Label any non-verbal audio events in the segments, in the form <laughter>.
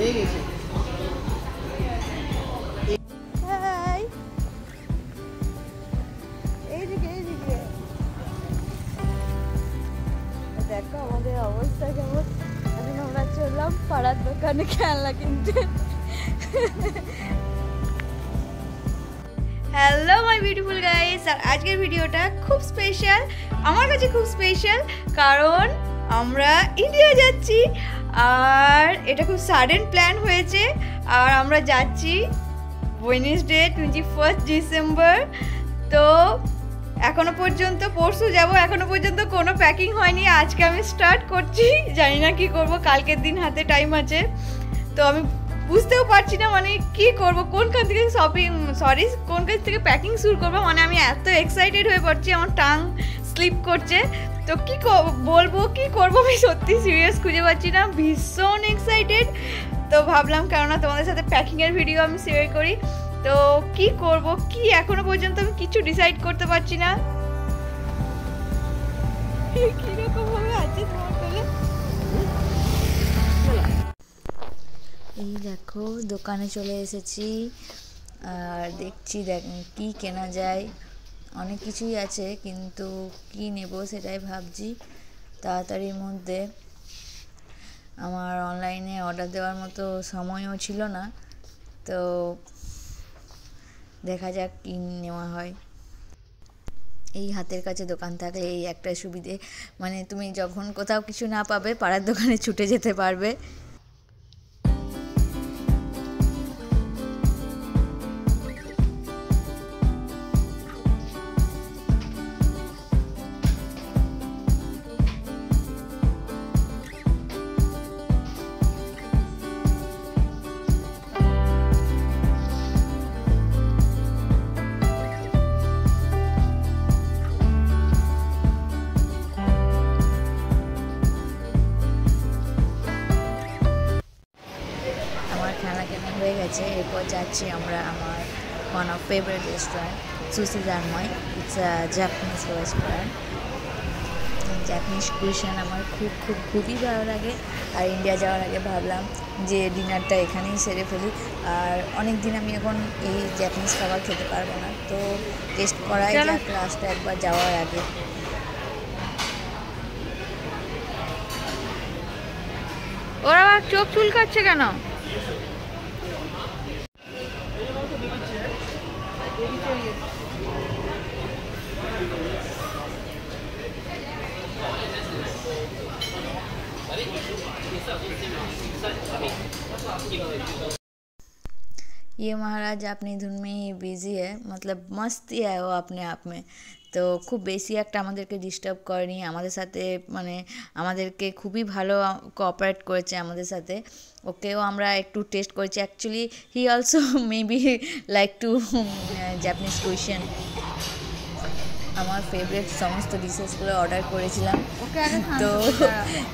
হয়ে গেছে। হাই এইদিকে এইদিকে। দেখো আমাদের অবস্থা কেমন। এখন আমরা চললাম পাড়ার দোকানে খেলনা কিনতে। হ্যালো মাই বিউটিফুল গাইস আর আজকের ভিডিওটা খুব স্পেশাল আমার কাছে খুব স্পেশাল কারণ আমরা ইন্ডিয়া যাচ্ছি। আর এটা খুব সাডেন প্ল্যান হয়েছে। আর আমরা যাচ্ছি ওয়েনেসডে টোয়েন্টি ফার্স্ট ডিসেম্বর তো এখনও পর্যন্ত, পরশু যাব, এখনও পর্যন্ত কোনো প্যাকিং হয়নি। আজকে আমি স্টার্ট করছি। জানি না কি করব, কালকের দিন হাতে টাইম আছে। তো আমি বুঝতেও পারছি না মানে কি করব, কোনখান থেকে শপিং সরি কোন কাছ থেকে প্যাকিং শুরু করব? মানে আমি এত এক্সাইটেড হয়ে পড়ছি, আমার টাং স্লিপ করছে, তো কি বলব, কি করব? আমি সত্যি সিরিয়াস খুঁজে পাচ্ছি না, ভীষণ এক্সাইটেড তো ভাবলাম, কেননা তোমাদের সাথে প্যাকিংয়ের ভিডিও আমি শেয়ার করি। তো কি করব, কি এখনও পর্যন্ত আমি কিছু ডিসাইড করতে পারছি না। কীরকম ভাবে আছে এই দেখো, দোকানে চলে এসেছি। আর দেখছি দেখ, কি কেনা যায়। অনেক কিছুই আছে, কিন্তু কি নেব সেটাই ভাবছি তাড়াতাড়ির মধ্যে। আমার অনলাইনে অর্ডার দেওয়ার মতো সময়ও ছিল না, তো দেখা যাক কী নেওয়া হয়। এই হাতের কাছে দোকান থাকলে এই একটা সুবিধে মানে তুমি যখন কোথাও কিছু না পাবে পাড়ার দোকানে ছুটে যেতে পারবে। কেনা হয়ে গেছে এরপর যাচ্ছি আমরা আমার one of favourite restaurant sushi জানময় it's a Japanese restaurant Japanese cuisine আমার খুব খুব খুবই ভালো লাগে। আর ইন্ডিয়া যাওয়ার আগে ভাবলাম যে ডিনারটা এখানেই সেরে ফেলি। আর অনেক দিন আমি এখন এই জাপানিজ খাবার খেতে পারব না। তো টেস্ট করাই যাক লাস্টে একবার যাওয়ার আগে। ওরা চোখ চুলকাচ্ছে কেন? ये महाराज अपनी धुन में ही बिजी है मतलब मस्त ही है वो अपने आप में তো খুব বেশি একটা আমাদেরকে ডিস্টার্ব করেনি আমাদের সাথে মানে আমাদেরকে খুবই ভালো কোঅপারেট করেছে আমাদের সাথে ওকেও আমরা একটু টেস্ট করেছি actually he also maybe like to Japanese cuisine আমার ফেভারিট সমস্ত ডিশেসগুলো অর্ডার করেছিলাম তো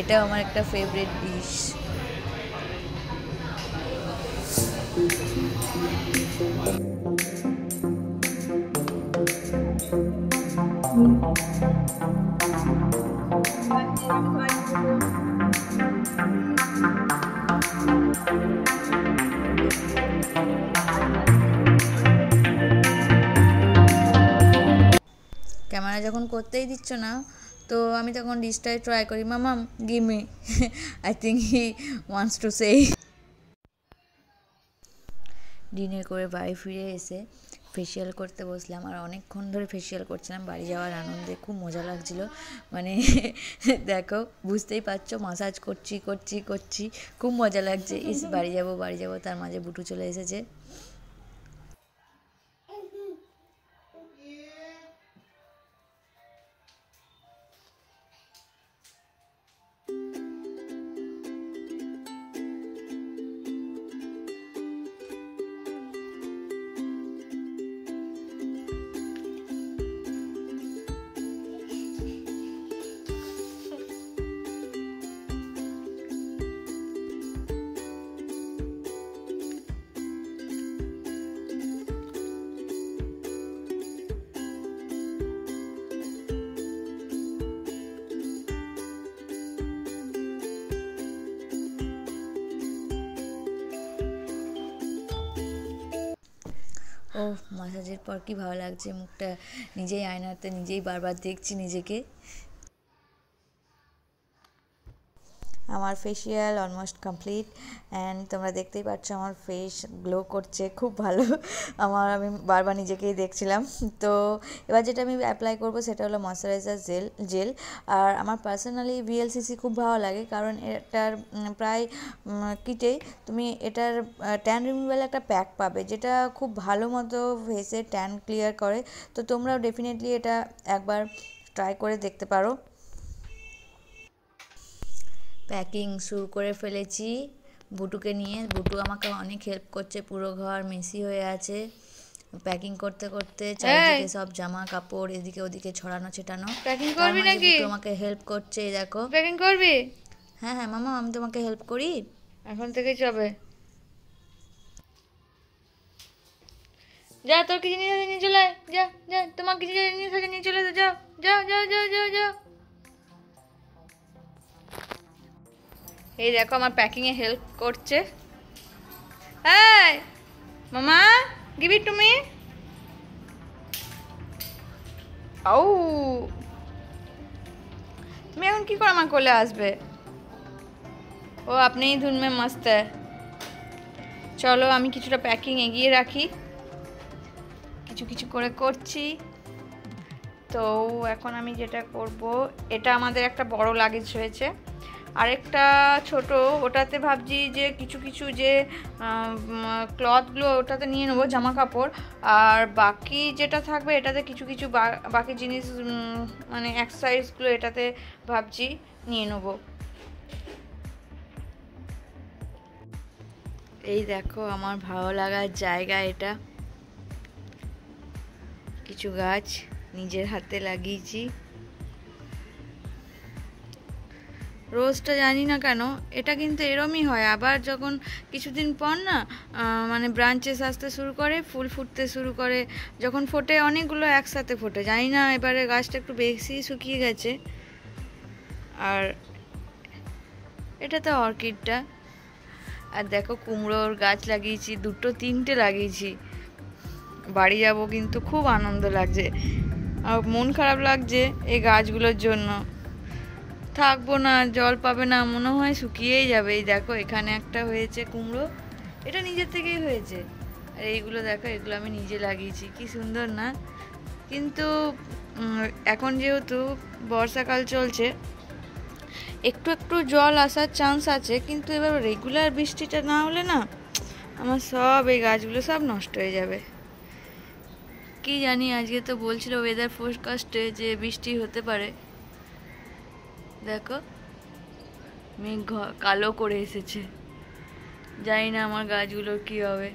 এটাও আমার একটা ফেভারিট ডিশ ক্যামেরা যখন করতেই দিচ্ছ না, তো আমি তখন ডিশটাই ট্রাই করি, মামাম give me I think he wants to say dinner করে বাড়ি ফিরে এসে ফেসিয়াল করতে বসলাম। আর অনেকক্ষণ ধরে ফেসিয়াল করছিলাম। বাড়ি যাওয়ার আনন্দে খুব মজা লাগছিল। মানে <laughs> দেখো, বুঝতেই পারছ মাসাজ করছি করছি করছি। খুব মজা লাগছে। ইস, বাড়ি যাব বাড়ি যাব। তার মাঝে বুটু চলে এসেছে। ও মাসাজের পর কি ভালো লাগছে মুখটা নিজেই আয়নাতে নিজেই বারবার দেখছি নিজেকে। আমার ফেসিয়াল অলমোস্ট কমপ্লিট অ্যান্ড তোমরা দেখতেই পাচ্ছ আমার ফেস গ্লো করছে, খুব ভালো। আমার আমি বারবার নিজেকেই দেখছিলাম। তো এবার যেটা আমি অ্যাপ্লাই করব সেটা হলো ময়শ্চারাইজার জেল জেল আর আমার পার্সোনালি ভিএলসিসি খুব ভালো লাগে কারণ এটার প্রায় কিটেই তুমি এটার ট্যান রিমুভাল একটা প্যাক পাবে যেটা খুব ভালো মতো ফেসে ট্যান ক্লিয়ার করে। তো তোমরাও ডেফিনেটলি এটা একবার ট্রাই করে দেখতে পারো। প্যাকিং শুরু করে ফেলেছি। বুটুকে নিয়ে। বুটু আমাকে অনেক হেল্প করছে পুরো ঘর মেসি হয়ে আছে। প্যাকিং করতে করতে চারিদিকে সব জামা কাপড় এদিকে ওদিকে ছড়ানো ছেটানো। প্যাকিং করবি নাকি? আমাকে হেল্প করছে এই দেখো। প্যাকিং করবি? হ্যাঁ হ্যাঁ মামা আমি তোমাকে হেল্প করি। এখন থেকে যাবে যা তোর কিছু জিনিস আছে নিয়ে চলে আয়। যা যা তোমার কিছু জিনিস আছে নিয়ে চলে যাও যাও যাও যাও যাও যাও এই দেখো আমার প্যাকিং এ হেল্প করছে। এই, মামা গিভ ইট টু মি আউ। তুমি এখন কি করে আমার কোলে আসবে? ও, আপনিই ধুন মে মস্ত। চলো, আমি কিছুটা প্যাকিং এগিয়ে রাখি। কিছু কিছু করে করছি। তো, এখন আমি যেটা করব, এটা আমাদের একটা বড় লাগেজ হয়েছে আরেকটা ছোট, ওটাতে ভাবছি যে কিছু কিছু যে ক্লথগুলো ওটাতে নিয়ে নেব জামা কাপড় আর বাকি যেটা থাকবে, এটাতে কিছু কিছু বাকি জিনিস মানে এক্সারসাইজগুলো এটাতে ভাবছি নিয়ে নেব। এই দেখো, আমার ভালো লাগার জায়গা এটা। কিছু গাছ নিজের হাতে লাগিয়েছি। রোজটা জানি না কেন, এটা কিন্তু এরমই হয়। আবার যখন কিছুদিন পর না মানে ব্রাঞ্চেস আসতে শুরু করে, ফুল ফুটতে শুরু করে, যখন ফোটে অনেকগুলো একসাথে ফোটে। জানি না, এবারে গাছটা একটু বেশি শুকিয়ে গেছে। আর এটা তো অর্কিডটা। আর দেখো, কুমড়োর গাছ লাগিয়েছি, দুটো তিনটে লাগিয়েছি। বাড়ি যাব কিন্তু খুব আনন্দ লাগছে। আর মন খারাপ লাগছে এই গাছগুলোর জন্য। থাকব না, জল পাবে না, মনে হয় শুকিয়েই যাবে। এই দেখো, এখানে একটা হয়েছে কুমড়ো। এটা নিজের থেকেই হয়েছে। আর এইগুলো দেখো, এগুলো আমি নিজে লাগিয়েছি। কি সুন্দর না? কিন্তু এখন যেহেতু বর্ষাকাল চলছে, একটু একটু জল আসার চান্স আছে, কিন্তু এবার রেগুলার বৃষ্টিটা না হলে না, আমার সব এই গাছগুলো সব নষ্ট হয়ে যাবে। কি জানি, আজকে তো বলছিল ওয়েদার ফোরকাস্টে যে বৃষ্টি হতে পারে। দেখো, মেঘ কালো করে এসেছে। জানি না আমার গাছগুলোর কি হবে।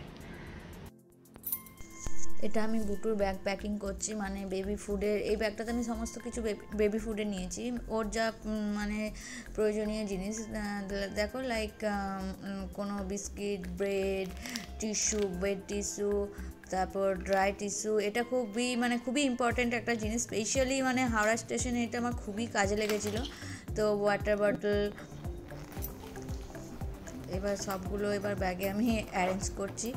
এটা আমি বুটুর ব্যাগ প্যাকিং করছি মানে বেবি ফুডের, এই ব্যাগটাতে আমি সমস্ত কিছু বেবি ফুডে নিয়েছি। ওর যা মানে প্রয়োজনীয় জিনিস দেখো লাইক কোনো biscuit, bread, tissue wet tissue, তারপর ড্রাই টিস্যু, এটা খুবই মানে খুবই ইম্পর্ট্যান্ট একটা জিনিস। স্পেশালি মানে হাওড়া স্টেশনে এটা আমার খুবই কাজে লেগেছিলো। তো ওয়াটার বটল এবার সবগুলো এবার ব্যাগে আমি অ্যারেঞ্জ করছি।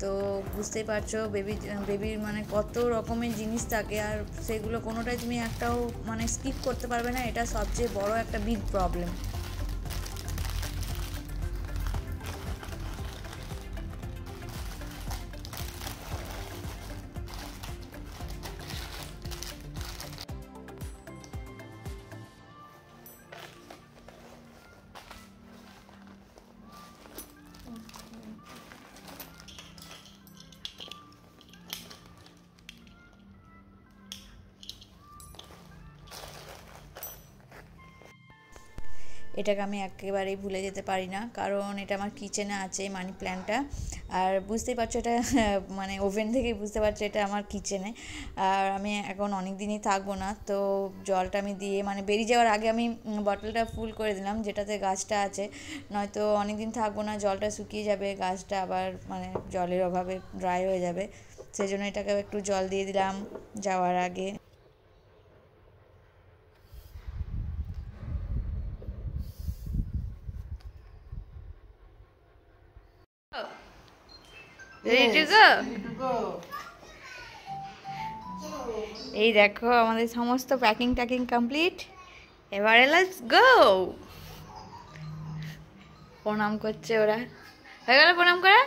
তো বুঝতেই পারছ বেবি বেবির মানে কত রকমের জিনিস থাকে আর সেগুলো কোনোটাই তুমি একটাও মানে স্কিপ করতে পারবে না। এটা সবচেয়ে বড় একটা বিগ প্রবলেম এটাকে আমি একেবারেই ভুলে যেতে পারি না। কারণ এটা আমার কিচেনে আছে মানি প্ল্যান্টটা আর বুঝতেই পারছ এটা <laughs> মানে ওভেন থেকেই বুঝতে পারছ এটা আমার কিচেনে আর আমি এখন অনেক দিনই থাকব না, তো জলটা আমি দিয়ে মানে বেরিয়ে যাওয়ার আগে আমি বটলটা ফুল করে দিলাম, যেটাতে গাছটা আছে। নয়তো অনেক দিন থাকব না, জলটা শুকিয়ে যাবে, গাছটা আবার মানে জলের অভাবে ড্রাই হয়ে যাবে। সেই জন্য এটাকে একটু জল দিয়ে দিলাম যাওয়ার আগে। Ready to go? এই দেখো আমাদের সমস্ত প্যাকিং ট্যাকিং কমপ্লিট এবারে লেটস গো প্রণাম করছে ওরা। হয়ে গেল প্রণাম করা?